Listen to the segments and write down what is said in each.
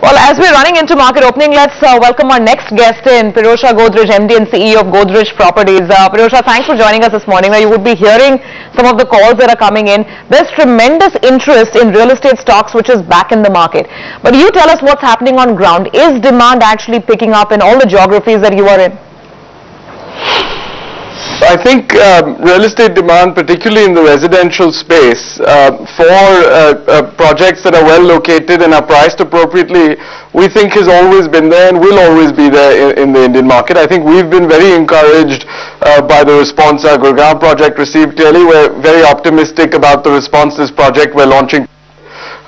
Well, as we're running into market opening, let's uh, welcome our next guest in, Pirojsha Godrej, MD and CEO of Godrej Properties. Uh, Pirojsha, thanks for joining us this morning. Now, you would be hearing some of the calls that are coming in. There's tremendous interest in real estate stocks, which is back in the market. But you tell us what's happening on ground. Is demand actually picking up in all the geographies that you are in? I think um, real estate demand, particularly in the residential space, uh, for uh, uh, projects that are well located and are priced appropriately, we think has always been there and will always be there in, in the Indian market. I think we've been very encouraged uh, by the response our Gurgaon project received. Clearly, we're very optimistic about the response this project we're launching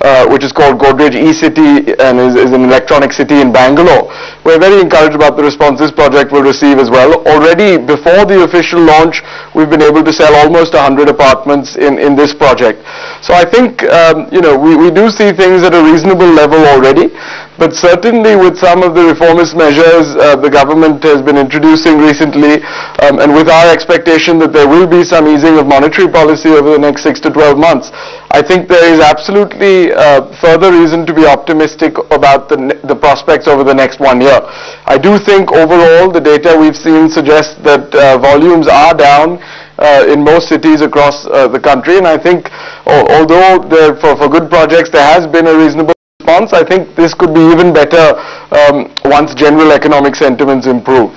uh, which is called Godrej eCity and is, is, an electronic city in Bangalore. We're very encouraged about the response this project will receive as well. Already before the official launch, we've been able to sell almost 100 apartments in, in this project. So I think, um, you know, we, we do see things at a reasonable level already. But certainly with some of the reformist measures uh, the government has been introducing recently, um, and with our expectation that there will be some easing of monetary policy over the next 6 to 12 months, I think there is absolutely uh, further reason to be optimistic about the, the prospects over the next one year. I do think overall the data we've seen suggests that uh, volumes are down uh, in most cities across uh, the country. And I think, although for, for good projects there has been a reasonable response, I think this could be even better um, once general economic sentiments improve.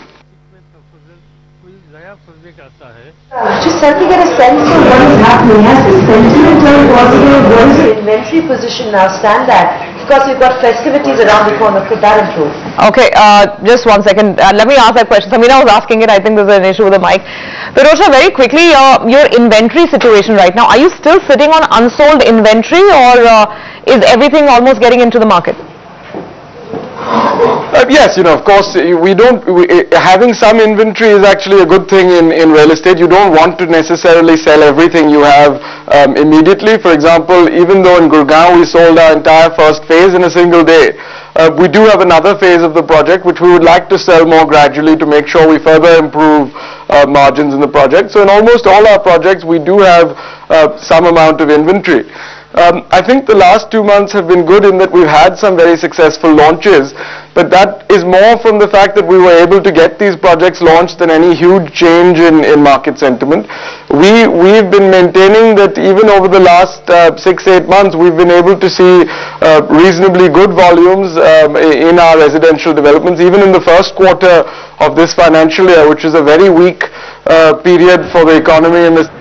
Just help me get a sense of what is happening. Has the sentiment does the inventory position now stand at? Because you've got festivities around the corner. Could that improve? Okay, uh, just one second. Uh, let me ask that question. Samina was asking it. I think there's an issue with the mic. Pirojsha, very quickly, uh, your inventory situation right now. Are you still sitting on unsold inventory or uh, is everything almost getting into the market? Uh, yes, you know, of course, we don't, we, uh, having some inventory is actually a good thing in, in real estate. You don't want to necessarily sell everything you have um, immediately. For example, even though in Gurgaon we sold our entire first phase in a single day, uh, we do have another phase of the project which we would like to sell more gradually to make sure we further improve uh, margins in the project. So in almost all our projects we do have uh, some amount of inventory. Um, I think the last two months have been good in that we've had some very successful launches, but that is more from the fact that we were able to get these projects launched than any huge change in, in market sentiment. We, we've been maintaining that even over the last uh, six, eight months, we've been able to see uh, reasonably good volumes um, in our residential developments, even in the first quarter of this financial year, which is a very weak uh, period for the economy the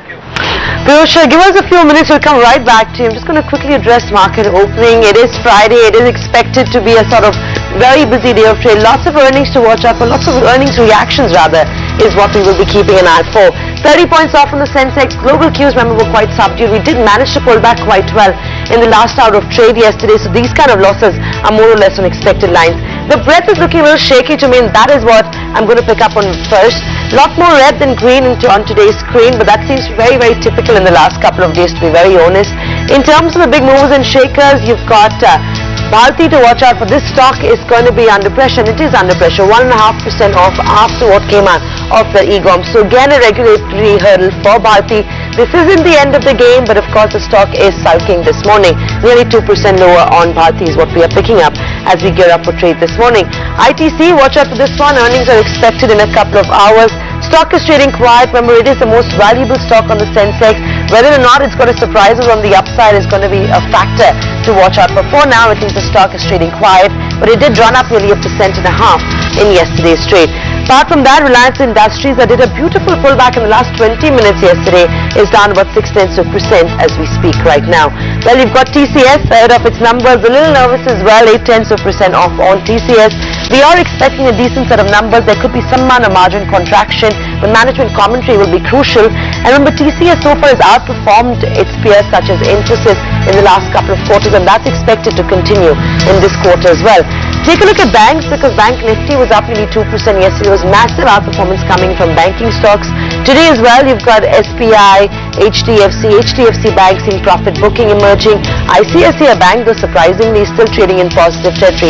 Pirojsha, give us a few minutes. We'll come right back to you. I'm just going to quickly address market opening. It is Friday. It is expected to be a sort of very busy day of trade. Lots of earnings to watch out for. Lots of earnings reactions, rather, is what we will be keeping an eye for. 30 points off on the Sensex. Global cues, remember, were quite subdued. We did manage to pull back quite well in the last hour of trade yesterday. So these kind of losses are more or less on expected lines. The breadth is looking a little shaky to me, and that is what I'm going to pick up on first. Lot more red than green on today's screen, but that seems very, very typical in the last couple of days, to be very honest. In terms of the big movers and shakers, you've got uh, to watch out for. This stock is going to be under pressure, and it is under pressure, 1.5% off after what came out of the EGOM. So again, a regulatory hurdle for Bharti. This isn't the end of the game, but of course the stock is sulking this morning. Nearly 2% lower on Bharti is what we are picking up as we gear up for trade this morning. ITC, watch out for this one. Earnings are expected in a couple of hours. Stock is trading quiet. Remember, it is the most valuable stock on the Sensex. Whether or not it's going to surprise us on the upside is going to be a factor to watch out for. For now, I think the stock is trading quiet, but it did run up nearly a percent and a half in yesterday's trade. Apart from that, Reliance Industries that did a beautiful pullback in the last 20 minutes yesterday is down about 6 tenths of percent as we speak right now. Well, you've got TCS ahead of its numbers, a little nervous as well, 8 tenths of percent off on TCS. We are expecting a decent set of numbers. There could be some amount of margin contraction. The management commentary will be crucial. And remember, TCS so far has outperformed its peers such as Infosys in the last couple of quarters and that's expected to continue in this quarter as well. Take a look at banks because Bank Nifty was up nearly 2% yesterday. There was massive outperformance coming from banking stocks. Today as well, you've got SBI, HDFC, HDFC Bank seeing profit booking emerging. ICICI a Bank, though surprisingly, is still trading in positive territory.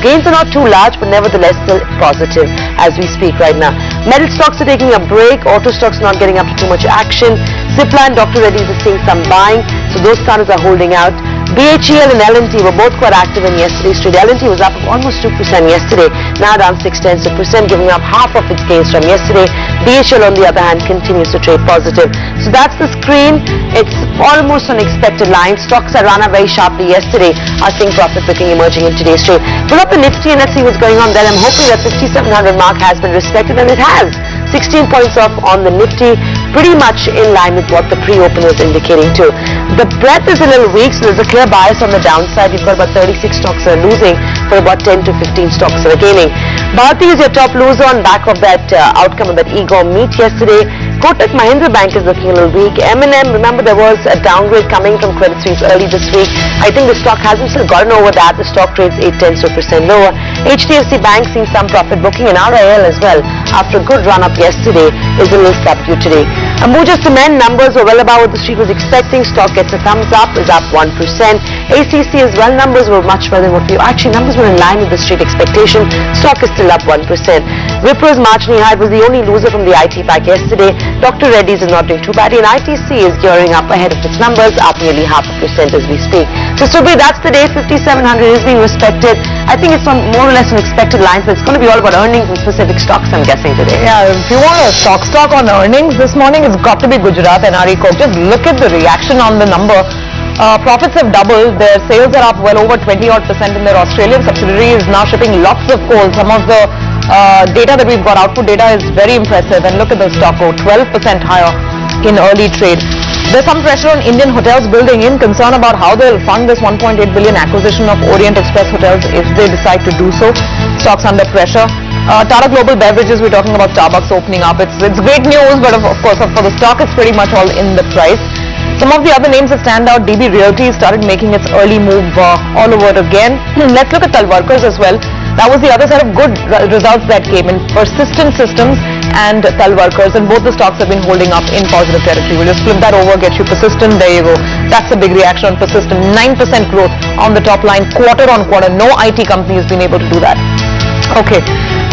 Gains are not too large, but nevertheless still positive as we speak right now. Metal stocks are taking a break. Auto stocks not getting up to too much action. Cipla Dr. Reddy's is seeing some buying, so those starters are holding out. BHEL and L&T were both quite active in yesterday's trade. L&T was up almost 2% yesterday, now down 6 tenths of percent, giving up half of its gains from yesterday. BHEL, on the other hand, continues to trade positive. So that's the screen. It's almost on expected lines. Stocks that ran up very sharply yesterday are seeing profit booking emerging in today's trade. Pull up the Nifty and let's see what's going on there. I'm hoping that 5700 mark has been respected and it has. 16 points off on the Nifty, pretty much in line with what the pre-open was indicating too. The breadth is a little weak, so there's a clear bias on the downside. You've got about 36 stocks that are losing for about 10 to 15 stocks that are gaining. Bharti is your top loser on back of that uh, outcome of that EGOM meet yesterday. Kotak Mahindra Bank is looking a little weak. M&M, remember there was a downgrade coming from Credit Suisse early this week. I think the stock hasn't still gotten over that. The stock trades 8 tenths of percent lower. HDFC Bank seeing some profit booking and RIL as well after a good run up yesterday is a little subdued today. Ambuja Cement numbers were well above what the street was expecting. Stock gets a thumbs up, is up 1%. ACC as well, numbers were much better than what we, actually numbers were in line with the street expectation. Stock is still up 1%. Wipro's marginally high was the only loser from the IT pack yesterday. Dr. Reddy's is not doing too badly and ITC is gearing up ahead of its numbers, up nearly half a percent as we speak. So Subhi, that's the day 5700 is being respected. I think it's on more or less on expected lines, but it's going to be all about earnings and specific stocks, I'm guessing today. Yeah, if you want a stock stock on earnings this morning, it's got to be Gujarat NRE Coke. Just look at the reaction on the number. Uh, profits have doubled. Their sales are up well over 20 odd percent in their Australian subsidiary is now shipping lots of coal. Some of the uh, data that we've got, output data is very impressive. And look at the stock go 12% higher in early trade. There's some pressure on Indian hotels building in, concern about how they'll fund this 1.8 billion acquisition of Orient Express hotels if they decide to do so. Stocks under pressure. Uh, Tata Global Beverages, we're talking about Starbucks opening up. It's, it's great news, but of, of course, for the stock, it's pretty much all in the price. Some of the other names that stand out, DB Realty started making its early move uh, all over again. Let's look at Talwalkars as well. That was the other set of good results that came in. Persistent Systems and Talwalkars, and both the stocks have been holding up in positive territory. We'll just flip that over, get you Persistent. There you go. That's a big reaction on Persistent. 9% growth on the top line, quarter on quarter. No IT company has been able to do that. Okay,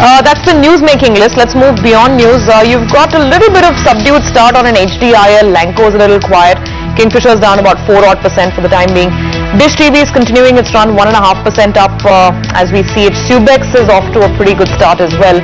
uh, that's the news making list. Let's move beyond news. Uh, you've got a little bit of subdued start on an HDIL. Lanco's a little quiet. Kingfisher's down about 4 odd percent for the time being. Dish TV is continuing its run 1.5% up uh, as we see it. Subex is off to a pretty good start as well.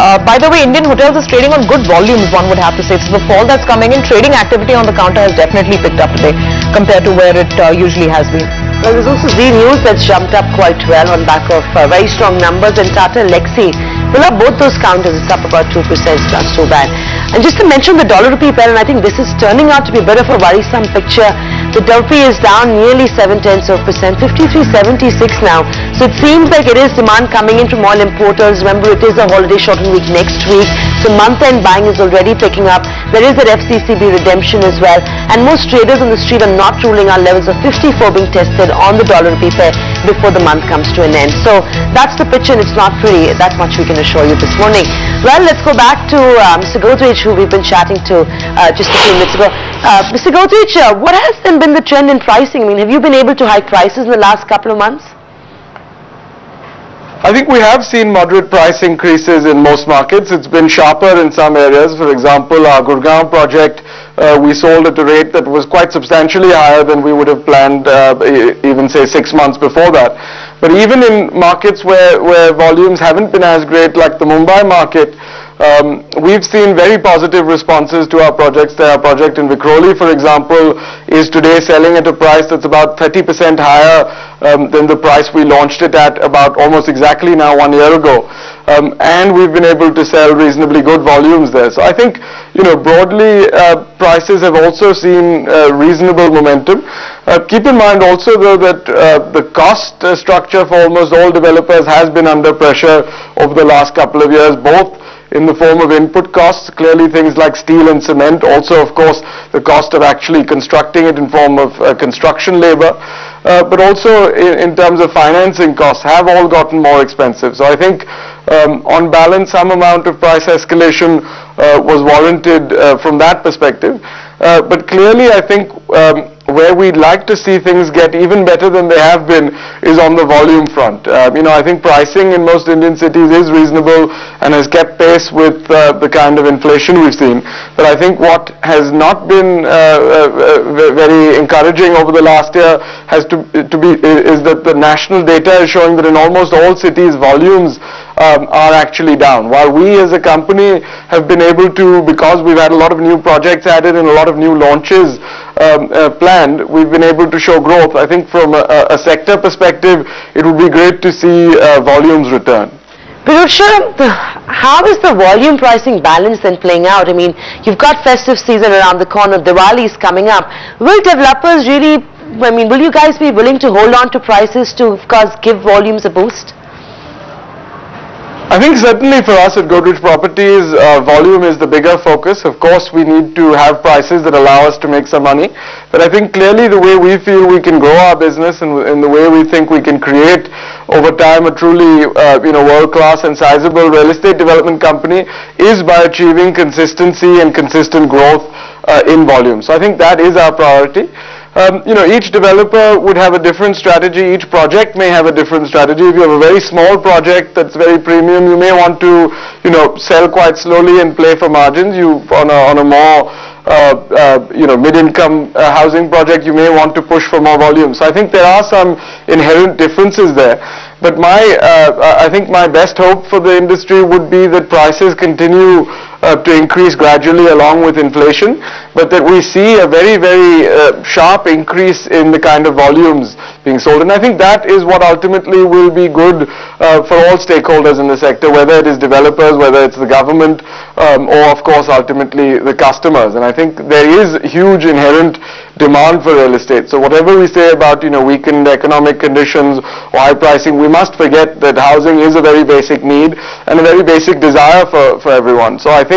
Uh, by the way, Indian Hotels is trading on good volumes, one would have to say. So the fall that's coming in, trading activity on the counter has definitely picked up today compared to where it uh, usually has been. Well, there's also Zee News that's jumped up quite well on back of uh, very strong numbers and Tata Elxsi. Pull up both those counters, it's up about 2%, it's not so bad. And just to mention the dollar rupee pair, and I think this is turning out to be a bit of a worrisome picture. The dollar rupee is down nearly 7 tenths of percent, 53.76 now. So it seems like it is demand coming in from all importers. Remember, it is a holiday shortened week next week. So month-end buying is already picking up. There is that FCCB redemption as well. And most traders on the street are not ruling out levels of 54 being tested on the dollar rupee pair before the month comes to an end. So that's the picture and it's not pretty. That much we can assure you this morning. Well, let's go back to uh, Mr. Godrej, who we've been chatting to uh, just a few minutes ago. Uh, Mr. Godrej, uh, what has then been the trend in pricing? I mean, have you been able to hike prices in the last couple of months? I think we have seen moderate price increases in most markets. It's been sharper in some areas. For example, our Gurgaon project, uh, we sold at a rate that was quite substantially higher than we would have planned uh, even say six months before that. But even in markets where, where volumes haven't been as great like the Mumbai market, um, we've seen very positive responses to our projects. There, our project in Vikhroli, for example, is today selling at a price that's about 30% higher um, than the price we launched it at about almost exactly now one year ago. Um, and we've been able to sell reasonably good volumes there. So I think, you know, broadly, uh, prices have also seen uh, reasonable momentum. Uh, keep in mind also though that uh, the cost uh, structure for almost all developers has been under pressure over the last couple of years, both in the form of input costs, clearly things like steel and cement, also of course the cost of actually constructing it in form of uh, construction labor, but also in, in, terms of financing costs have all gotten more expensive. So I think um, on balance some amount of price escalation was warranted from that perspective. But clearly I think um, where we'd like to see things get even better than they have been is on the volume front. Uh, you know, I think pricing in most Indian cities is reasonable and has kept pace with uh, the kind of inflation we've seen. But I think what has not been uh, uh very encouraging over the last year has to, to be is that the national data is showing that in almost all cities volumes um, are actually down. While we as a company have been able to, because we've had a lot of new projects added and a lot of new launches um, uh, planned, we've been able to show growth. I think from a, a sector perspective, it would be great to see uh, volumes return. Pirojsha, how is the volume pricing balance then playing out? I mean, you've got festive season around the corner, Diwali is coming up. Will developers really, I mean, will you guys be willing to hold on to prices to, of course, give volumes a boost? I think certainly for us at Godrej Properties, uh, volume is the bigger focus. Of course, we need to have prices that allow us to make some money. But I think clearly the way we feel we can grow our business and, and the way we think we can create over time a truly uh, you know, world-class and sizable real estate development company is by achieving consistency and consistent growth uh, in volume. So I think that is our priority. Um, you know, each developer would have a different strategy. Each project may have a different strategy. If you have a very small project that's very premium, you may want to, you know, sell quite slowly and play for margins. You on a on a more uh, uh, you know, mid-income uh, housing project, you may want to push for more volume. So I think there are some inherent differences there. But my, uh, I think my best hope for the industry would be that prices continue uh, to increase gradually along with inflation, but that we see a very, very uh, sharp increase in the kind of volumes being sold. And I think that is what ultimately will be good uh, for all stakeholders in the sector, whether it is developers, whether it's the government, um, or of course ultimately the customers. And I think there is huge inherent demand for real estate. So whatever we say about, you know, weakened economic conditions or high pricing, we must forget that housing is a very basic need and a very basic desire for, for everyone. So I think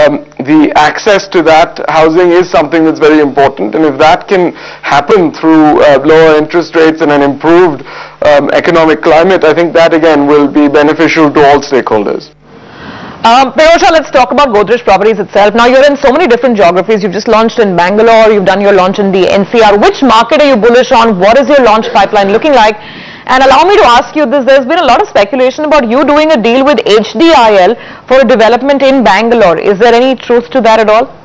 um, the access to that housing is something that's very important and if that can happen through uh, lower interest rates and an improved um, economic climate, I think that again will be beneficial to all stakeholders. Um, Pirojsha, let's talk about Godrej Properties itself. Now, you're in so many different geographies. You've just launched in Bangalore. You've done your launch in the NCR. Which market are you bullish on? What is your launch pipeline looking like? And allow me to ask you this. There's been a lot of speculation about you doing a deal with HDIL for development in Bangalore. Is there any truth to that at all?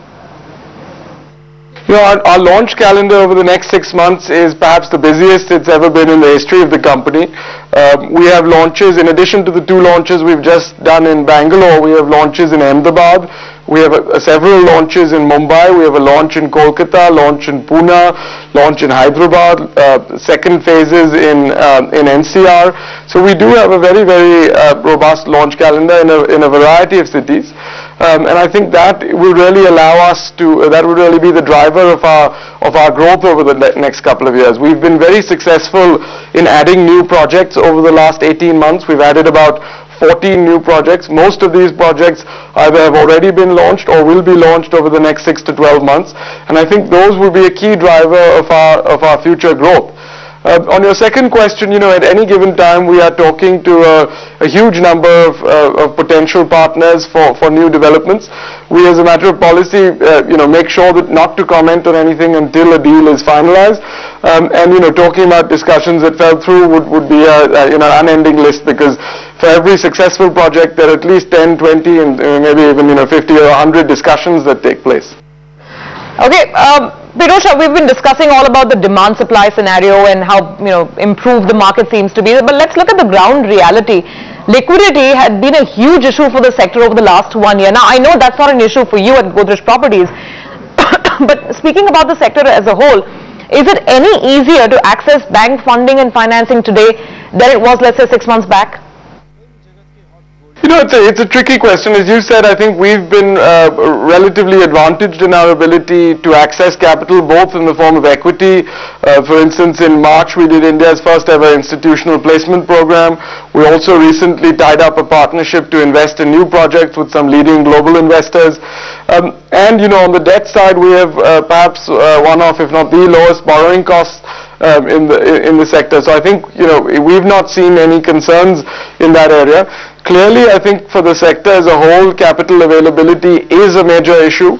You know, our, our, launch calendar over the next six months is perhaps the busiest it's ever been in the history of the company. Um, we have launches, in addition to the two launches we've just done in Bangalore, we have launches in Ahmedabad, we have a, several launches in Mumbai, we have a launch in Kolkata, launch in Pune, launch in Hyderabad, uh, second phases in, uh, in NCR. So we do have a very, very uh, robust launch calendar in a, in a variety of cities. Um, and I think that will really allow us to, uh, that will really be the driver of our, of our growth over the next couple of years. We've been very successful in adding new projects over the last 18 months. We've added about 14 new projects. Most of these projects either have already been launched or will be launched over the next 6 to 12 months. And I think those will be a key driver of our, of our future growth. Uh, on your second question, you know, at any given time we are talking to a, a huge number of, uh, of, potential partners for, for new developments. We, as a matter of policy, uh, you know, make sure that not to comment on anything until a deal is finalized. Um, and, you know, talking about discussions that fell through would, would be a, you know, unending list because for every successful project there are at least 10, 20, and uh, maybe even, you know, 50 or 100 discussions that take place. Okay. Um Pirojsha, we've been discussing all about the demand supply scenario and how, you know, improved the market seems to be. But let's look at the ground reality. Liquidity had been a huge issue for the sector over the last one year. Now, I know that's not an issue for you at Godrej Properties. but speaking about the sector as a whole, is it any easier to access bank funding and financing today than it was, let's say, six months back? You know, it's a, it's a tricky question. As you said, I think we've been uh, relatively advantaged in our ability to access capital, both in the form of equity. Uh, for instance, in March, we did India's first ever institutional placement program. We also recently tied up a partnership to invest in new projects with some leading global investors. Um, and, you know, on the debt side, we have uh, perhaps uh, one of, if not the lowest borrowing costs um, in the in the sector. So I think you know we've not seen any concerns in that area. Clearly, I think for the sector as a whole, capital availability is a major issue.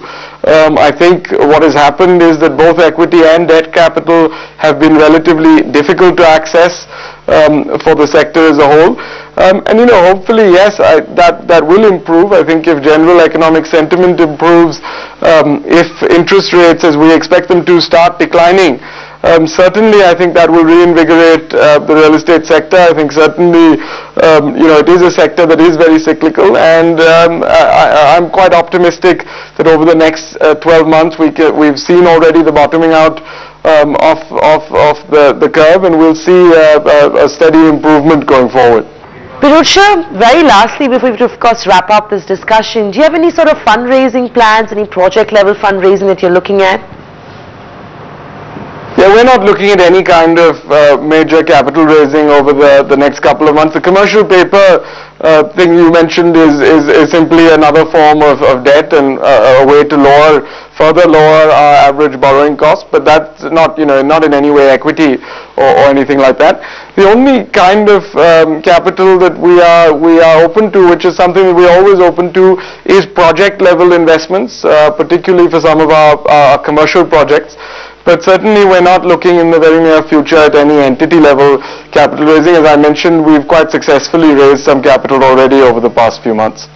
Um, I think what has happened is that both equity and debt capital have been relatively difficult to access um, for the sector as a whole. Um, and you know, hopefully, yes, I, that that will improve. I think if general economic sentiment improves, um, if interest rates, as we expect them to, start declining, um, certainly, I think that will reinvigorate uh, the real estate sector. I think certainly, um, you know, it is a sector that is very cyclical, and um, I, am quite optimistic that over the next uh, 12 months, we we've seen already the bottoming out um, of, of, of the, the curve, and we'll see uh, a, a steady improvement going forward. Pirojsha, very lastly, before we of course wrap up this discussion, do you have any sort of fundraising plans, any project level fundraising that you're looking at? We're not looking at any kind of uh, major capital raising over the, the next couple of months. The commercial paper uh, thing you mentioned is, is, is, simply another form of, of debt and uh, a way to lower, further lower our average borrowing cost, but that's not, you know, not in any way equity or, or anything like that. The only kind of um, capital that we are, we are open to, which is something that we're always open to, is project level investments, uh, particularly for some of our, our commercial projects. But certainly we're not looking in the very near future at any entity level capital raising. As I mentioned, we've quite successfully raised some capital already over the past few months.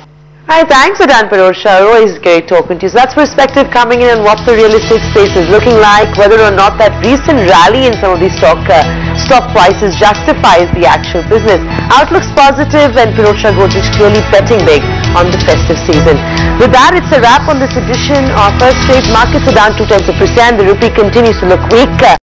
Hi, thanks Adan Pirojsha. Always great talking to you. So that's perspective coming in and what the real estate space is looking like, whether or not that recent rally in some of these stock uh, stock prices justifies the actual business. Outlook's positive and Pirojsha Godrej clearly betting big on the festive season. With that, it's a wrap on this edition of First Trade. Markets are down of percent. The rupee continues to look weak.